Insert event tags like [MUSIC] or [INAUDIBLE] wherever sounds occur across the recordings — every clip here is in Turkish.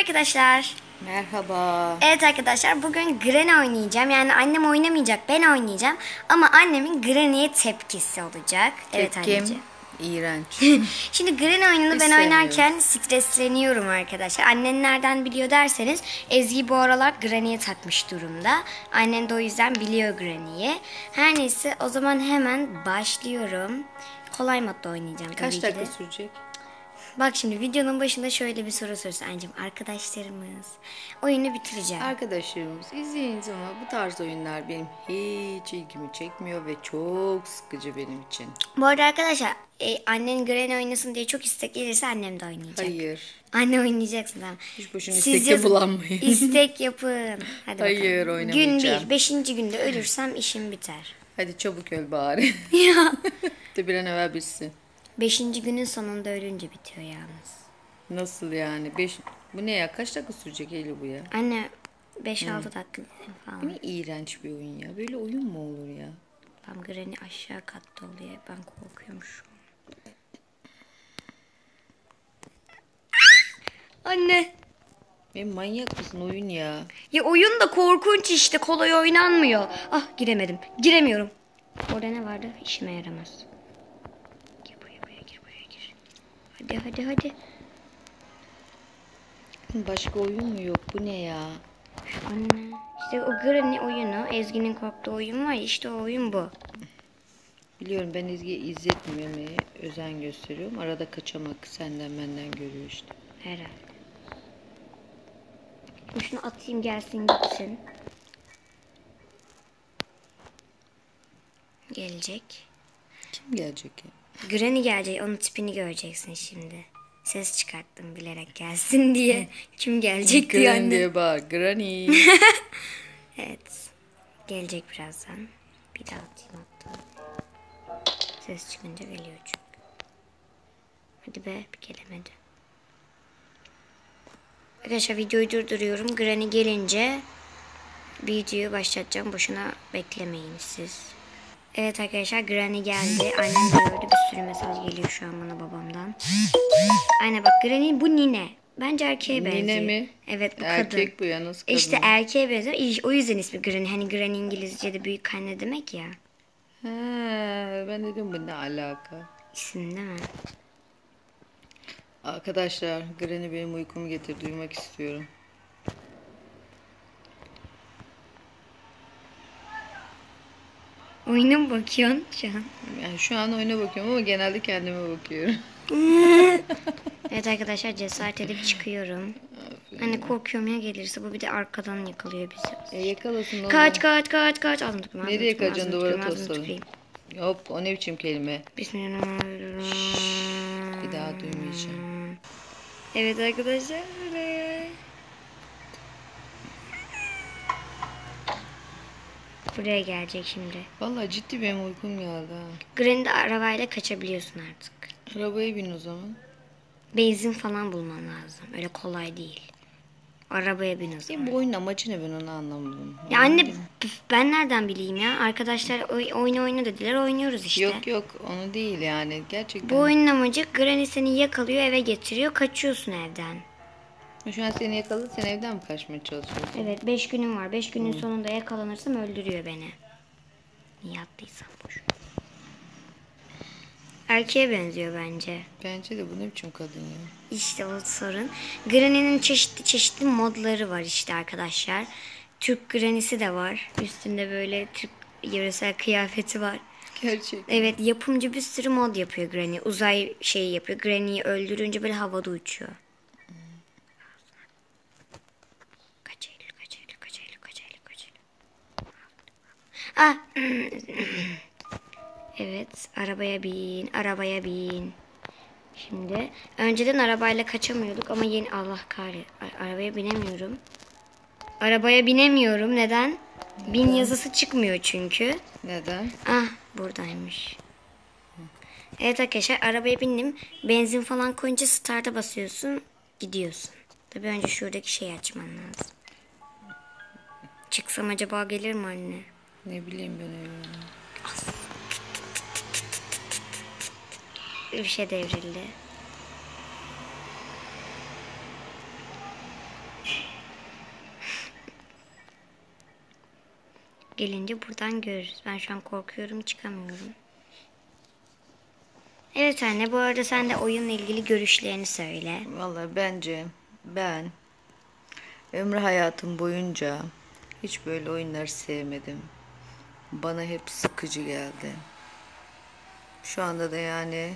arkadaşlar. Merhaba. Evet arkadaşlar bugün Granny oynayacağım. Yani annem oynamayacak ben oynayacağım. Ama annemin Granny'e tepkisi olacak. Evet Tepkim anneciğim. iğrenç. [LAUGHS] Şimdi Granny oyununu ben oynarken stresleniyorum arkadaşlar. Annen nereden biliyor derseniz Ezgi bu aralar Granny'e takmış durumda. Annen de o yüzden biliyor Granny'yi. Her neyse o zaman hemen başlıyorum. Kolay modda oynayacağım Kaç tabii dakika ki de. sürecek? Bak şimdi videonun başında şöyle bir soru sorusu anneciğim. Arkadaşlarımız oyunu bitireceğim. Arkadaşlarımız izleyiniz ama bu tarz oyunlar benim hiç ilgimi çekmiyor ve çok sıkıcı benim için. Bu arada arkadaşlar e, annen Granny oynasın diye çok istek gelirse annem de oynayacak. Hayır. Anne oynayacaksın tamam. Hiç boşuna Siz istekte yazın. bulanmayın. İstek yapın. [LAUGHS] Hadi Hayır, bakalım. Gün oynamayacağım. bir. Beşinci günde ölürsem işim biter. Hadi çabuk öl bari. [LAUGHS] ya. [LAUGHS] de bir an evvel bitsin. Beşinci günün sonunda ölünce bitiyor yalnız. Nasıl yani? Beş... Bu ne ya? Kaç dakika sürecek Eylül bu ya? Anne 5-6 dakika falan. Ne iğrenç bir oyun ya. Böyle oyun mu olur ya? Tam Granny aşağı katta oluyor. Ben korkuyorum şu an. Anne. Benim manyak mısın oyun ya? Ya oyun da korkunç işte. Kolay oynanmıyor. Ah giremedim. Giremiyorum. Orada ne vardı? İşime yaramaz. Gir buraya buraya gir buraya gir. Hadi hadi hadi. Başka oyun mu yok? Bu ne ya? Anne. İşte o Granny oyunu. Ezgi'nin korktuğu oyun var işte o oyun bu. Biliyorum ben Ezgi'ye izletmemeye özen gösteriyorum. Arada kaçamak senden benden görüyor işte. Herhalde. Şunu atayım gelsin gitsin. Gelecek. Kim gelecek ya? Granny gelecek. Onun tipini göreceksin şimdi. Ses çıkarttım bilerek gelsin [LAUGHS] diye. Kim gelecek diyor Granny anne. diye bağır. Granny. [LAUGHS] Evet. Gelecek birazdan. Bir daha atayım hatta. Ses çıkınca geliyor çünkü. Hadi be bir gelemedi. Arkadaşlar videoyu durduruyorum. Granny gelince videoyu başlatacağım. Boşuna beklemeyin siz. Evet arkadaşlar Granny geldi. Annem de gördü. Bir sürü mesaj geliyor şu an bana babamdan. Aynen bak Granny bu nine. Bence erkeğe benziyor. Nine mi? Evet bu kadın. Erkek bu ya nasıl kadın? İşte erkeğe benziyor. O yüzden ismi Granny. Hani Granny İngilizce'de büyük anne demek ya. He, ben dedim bu ne alaka? İsim değil mi? Arkadaşlar Granny benim uykumu getirdi. Uyumak istiyorum. Oyuna mı bakıyorsun şu an? Yani şu an oyuna bakıyorum ama genelde kendime bakıyorum. [LAUGHS] Evet arkadaşlar cesaret edip çıkıyorum. Hani korkuyorum ya gelirse bu bir de arkadan yakalıyor bizi. E, yakalasın onu. Kaç kaç kaç kaç. Ağzını ağzını Nereye kaçacaksın? Duvara tosladın. Hop o ne biçim kelime? Bismillahirrahmanirrahim. Bir daha duymayacağım. Evet arkadaşlar. böyle. Buraya gelecek şimdi. Vallahi ciddi benim uykum geldi ha. Granny'de arabayla kaçabiliyorsun artık. Arabaya bin o zaman. Benzin falan bulman lazım. Öyle kolay değil. Arabaya bin o zaman. E, bu oyunun amacı ne ben onu anlamadım. Ya anne püf, ben nereden bileyim ya? Arkadaşlar oy, oyna oyna dediler oynuyoruz işte. Yok yok onu değil yani gerçekten. Bu oyunun amacı Granny seni yakalıyor eve getiriyor kaçıyorsun evden. Şu an seni yakaladı sen evden mi kaçmaya çalışıyorsun? Evet 5 günüm var. 5 günün sonunda yakalanırsam öldürüyor beni. Niye attıysam boş. Erkeğe benziyor bence. Bence de bu ne biçim kadın ya. İşte o sorun. Granny'nin çeşitli çeşitli modları var işte arkadaşlar. Türk Granny'si de var. Üstünde böyle Türk yöresel kıyafeti var. Gerçek. Evet yapımcı bir sürü mod yapıyor Granny. Uzay şeyi yapıyor. Granny'yi öldürünce böyle havada uçuyor. Kaç Eylül, kaç Eylül, kaç Eylül, kaç Eylül, kaç Eylül. Ah. [CLEARS THROAT] evet arabaya bin, arabaya bin. Şimdi önceden arabayla kaçamıyorduk ama yeni Allah kahret. Arabaya binemiyorum. Arabaya binemiyorum. Neden? Bin yazısı çıkmıyor çünkü. Neden? Ah buradaymış. Evet arkadaşlar arabaya bindim. Benzin falan koyunca start'a basıyorsun. Gidiyorsun. Tabii önce şuradaki şeyi açman lazım. Çıksam acaba gelir mi anne? Ne bileyim ben. Bir şey devrildi. Gelince buradan görürüz. Ben şu an korkuyorum çıkamıyorum. Evet anne bu arada sen de oyunla ilgili görüşlerini söyle. Valla bence ben ömrü hayatım boyunca hiç böyle oyunları sevmedim. Bana hep sıkıcı geldi. Şu anda da yani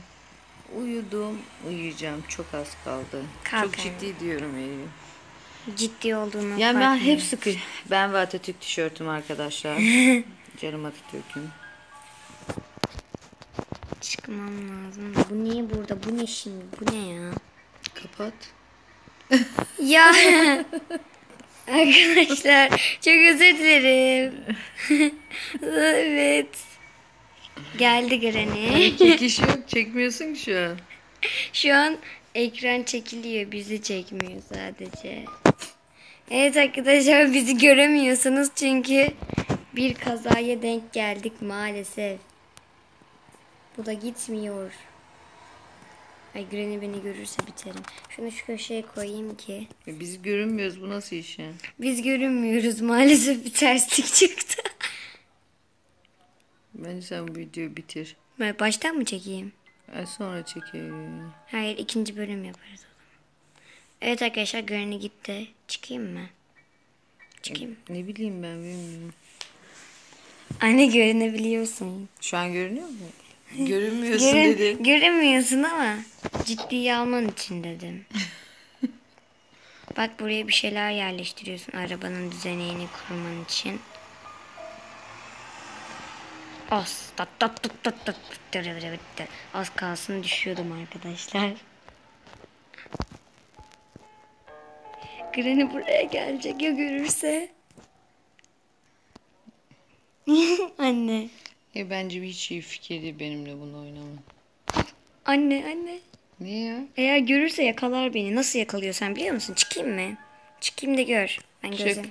uyudum, uyuyacağım. Çok az kaldı. Kalk Çok ciddi diyorum Eylül. Ciddi olduğunu Yani ben hep sıkı. Ben ve Atatürk tişörtüm arkadaşlar. [LAUGHS] Canım Atatürk'üm. Çıkmam lazım. Bu niye burada? Bu ne şimdi? Bu ne ya? Kapat. Ya [LAUGHS] arkadaşlar çok özür dilerim. [LAUGHS] evet. Geldi Granny. Çekiş yok. Çekmiyorsun ki şu an. Şu an ekran çekiliyor. Bizi çekmiyor sadece. Evet arkadaşlar bizi göremiyorsunuz çünkü bir kazaya denk geldik maalesef. Bu da gitmiyor. Ay Granny beni görürse biterim. Şunu şu köşeye koyayım ki. E, Biz görünmüyoruz. Bu nasıl iş yani? Biz görünmüyoruz maalesef bir terslik çıktı. Bence sen bu videoyu bitir. Ben baştan mı çekeyim? Ay sonra çekeyim. Hayır ikinci bölüm yaparız o zaman. Evet arkadaşlar Granny gitti. Çıkayım mı? Çıkayım. Ne bileyim ben bilmiyorum. Anne görünebiliyorsun. Şu an görünüyor mu? Görünmüyorsun Görün, dedim. Görünmüyorsun ama ciddiye alman için dedim. [LAUGHS] Bak buraya bir şeyler yerleştiriyorsun arabanın düzeneğini kurman için. Az, tat tat tat tat tat Az kalsın düşüyordum arkadaşlar. Granny buraya gelecek ya görürse. [LAUGHS] Anne. E bence bir hiç iyi fikir değil benimle bunu oynaman. anne, anne. Niye ya? Eğer görürse yakalar beni. Nasıl yakalıyor sen biliyor musun? Çıkayım mı? Çıkayım da gör. Ben Çık. gözüm.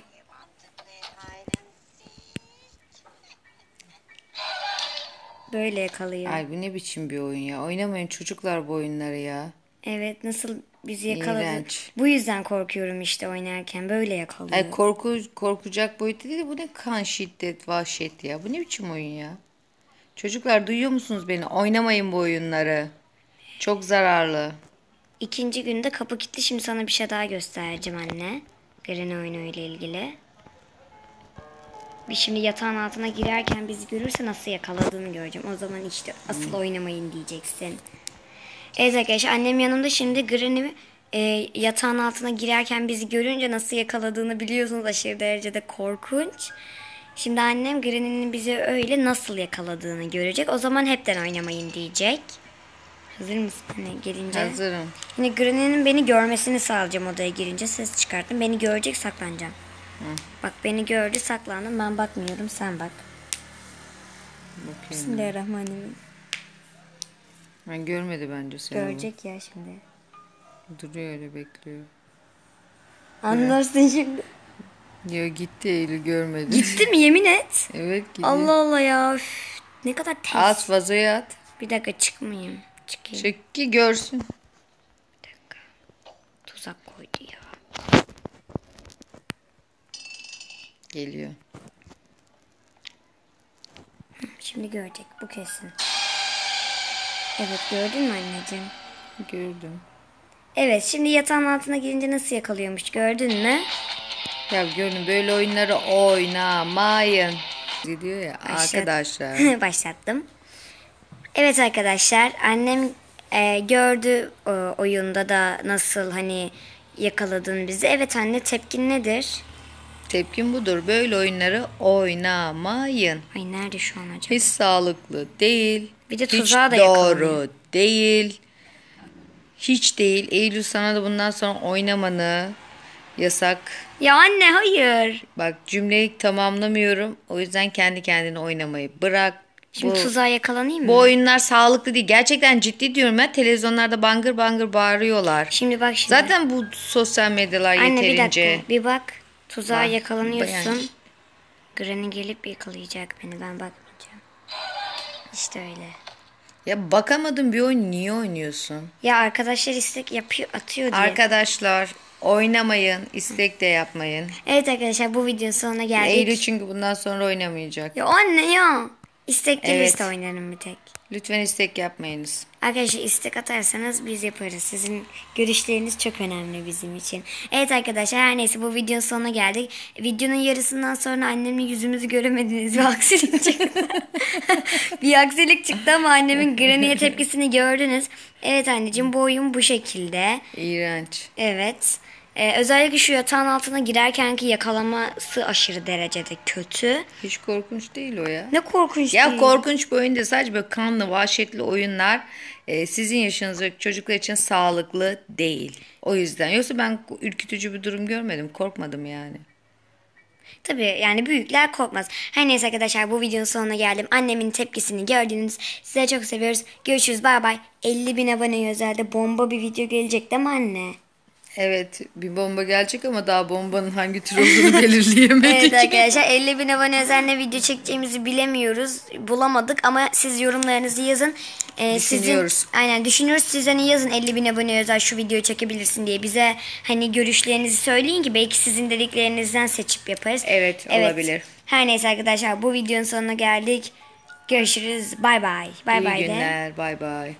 Böyle yakalıyor. Ay bu ne biçim bir oyun ya. Oynamayın çocuklar bu oyunları ya. Evet nasıl bizi yakaladı. İğrenç. Bu yüzden korkuyorum işte oynarken. Böyle yakalıyor. Ay korku korkacak boyutta değil de bu ne kan şiddet vahşet ya. Bu ne biçim oyun ya? Çocuklar duyuyor musunuz beni? Oynamayın bu oyunları. Çok zararlı. İkinci günde kapı kilitli. Şimdi sana bir şey daha göstereceğim anne. Granny oyunu ile ilgili. Bir şimdi yatağın altına girerken bizi görürse nasıl yakaladığını göreceğim. O zaman işte asıl oynamayın diyeceksin. Evet arkadaşlar annem yanımda şimdi Granny e, yatağın altına girerken bizi görünce nasıl yakaladığını biliyorsunuz aşırı derecede korkunç. Şimdi annem Granny'nin bizi öyle nasıl yakaladığını görecek. O zaman hepten oynamayın diyecek. Hazır mısın anne gelince? Hazırım. Yine Granny'nin beni görmesini sağlayacağım odaya girince. Ses çıkarttım. Beni görecek saklanacağım. Bak beni gördü saklandım. Ben bakmıyorum sen bak. Bakayım. Bismillahirrahmanirrahim. Ben görmedi bence seni. Görecek ya şimdi. Duruyor öyle bekliyor. Anlarsın şimdi. Ya gitti Eylül görmedi. Gitti mi yemin et. evet gidiyor. Allah Allah ya. üf. Ne kadar ters. At vazoya at. Bir dakika çıkmayayım. Çıkayım. Çek ki görsün. Tuzak koydu ya. Geliyor. Şimdi görecek bu kesin. Evet gördün mü anneciğim? Gördüm. Evet şimdi yatağın altına girince nasıl yakalıyormuş gördün mü? Ya gördüm böyle oyunları oynamayın. Gidiyor ya Başlat- arkadaşlar. [LAUGHS] Başlattım. Evet arkadaşlar annem e, gördü e, oyunda da nasıl hani yakaladın bizi. Evet anne tepkin nedir? Tepkim budur. Böyle oyunları oynamayın. Ay nerede şu an acaba? Hiç sağlıklı değil. Bir de Hiç tuzağa da doğru yakalanıyor. değil. Hiç değil. Eylül sana da bundan sonra oynamanı yasak. Ya anne hayır. Bak cümleyi tamamlamıyorum. O yüzden kendi kendine oynamayı bırak. Şimdi bu, tuzağa yakalanayım mı? bu oyunlar sağlıklı değil. Gerçekten ciddi diyorum ya. Televizyonlarda bangır bangır bağırıyorlar. Şimdi bak şimdi. Zaten bu sosyal medyalar anne bir yeterince. dakika bir bak. Tuzağa Bak, yakalanıyorsun. bayan. Granny gelip yakalayacak beni ben bakmayacağım. İşte öyle. Ya bakamadın bir oyun niye oynuyorsun? Ya arkadaşlar istek yapıyor atıyor diye. Arkadaşlar Oynamayın, istek de yapmayın. Evet arkadaşlar bu videonun sonuna geldik. Eylül çünkü bundan sonra oynamayacak. Ya anne ya. İstek gelirse Evet. oynarım bir tek. Lütfen istek yapmayınız. Arkadaşlar istek atarsanız biz yaparız. Sizin görüşleriniz çok önemli bizim için. Evet arkadaşlar her neyse bu videonun sonuna geldik. Videonun yarısından sonra annemle yüzümüzü göremediniz. Bir aksilik çıktı. [LAUGHS] bir aksilik çıktı ama annemin Granny'e tepkisini gördünüz. Evet anneciğim bu oyun bu şekilde. İğrenç. Evet. Ee, özellikle şu yatağın altına girerkenki yakalaması aşırı derecede kötü. Hiç korkunç değil o ya. Ne korkunç Ya değil. korkunç bir oyun değil. Sadece böyle kanlı, vahşetli oyunlar e, sizin yaşınızdaki çocuklar için sağlıklı değil. O yüzden. Yoksa ben ürkütücü bir durum görmedim. Korkmadım yani. Tabii yani büyükler korkmaz. Her neyse arkadaşlar bu videonun sonuna geldim. Annemin tepkisini gördünüz. Size çok seviyoruz. Görüşürüz bay bay. 50 bin abone özelde bomba bir video gelecek değil mi anne? Evet bir bomba gelecek ama daha bombanın hangi tür olduğunu [LAUGHS] belirleyemedik. Evet arkadaşlar 50 bin abone özelde video çekeceğimizi bilemiyoruz. Bulamadık ama siz yorumlarınızı yazın. Ee, Düşünüyoruz. Sizin, aynen düşünüyoruz. Siz hani yazın 50 bin abone özel şu videoyu çekebilirsin diye. Bize hani görüşlerinizi söyleyin ki belki sizin dediklerinizden seçip yaparız. Evet, olabilir. Her neyse arkadaşlar bu videonun sonuna geldik. Görüşürüz. Bay bay. Bay İyi bay de. günler. Bay bay.